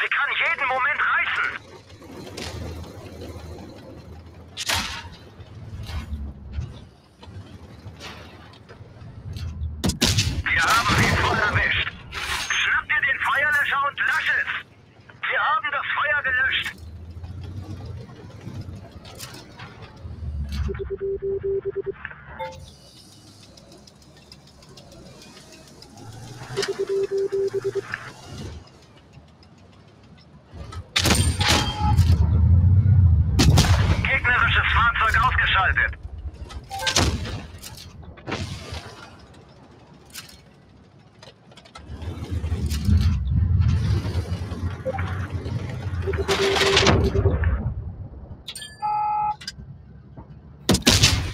Sie kann jeden Moment reißen. Wir haben sie voll erwischt. Schnapp dir den Feuerlöscher und lösch es. Wir haben das Feuer gelöscht. Thank Ausgeschaltet.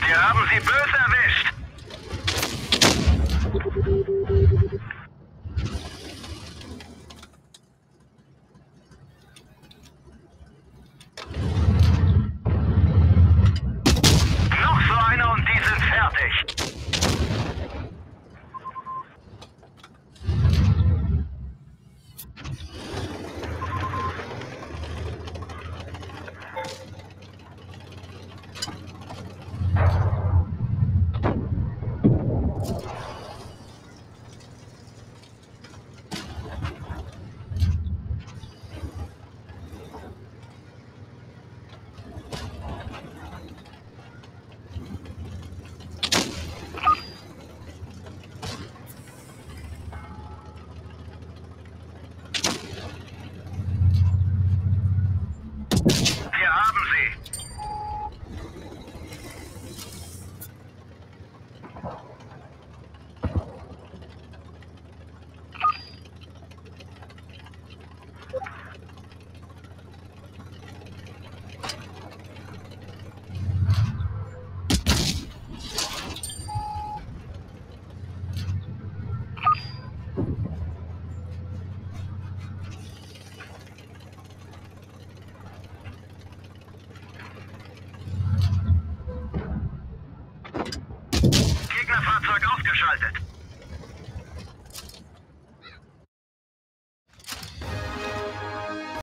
Wir haben sie böse erwischt. you Gegnerfahrzeug ausgeschaltet.